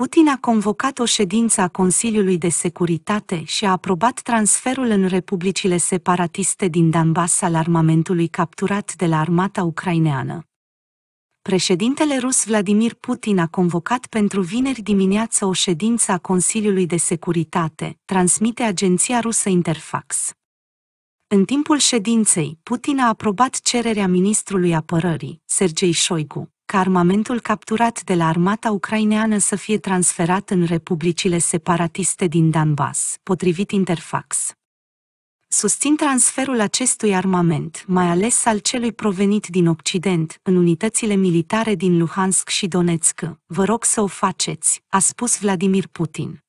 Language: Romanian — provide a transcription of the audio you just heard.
Putin a convocat o ședință a Consiliului de Securitate și a aprobat transferul în republicile separatiste din Donbass al armamentului capturat de la armata ucraineană. Președintele rus Vladimir Putin a convocat pentru vineri dimineață o ședință a Consiliului de Securitate, transmite agenția rusă Interfax. În timpul ședinței, Putin a aprobat cererea ministrului apărării, Sergei Shoigu, ca armamentul capturat de la armata ucraineană să fie transferat în republicile separatiste din Donbass, potrivit Interfax. Susțin transferul acestui armament, mai ales al celui provenit din Occident, în unitățile militare din Luhansk și Donetsk. Vă rog să o faceți, a spus Vladimir Putin.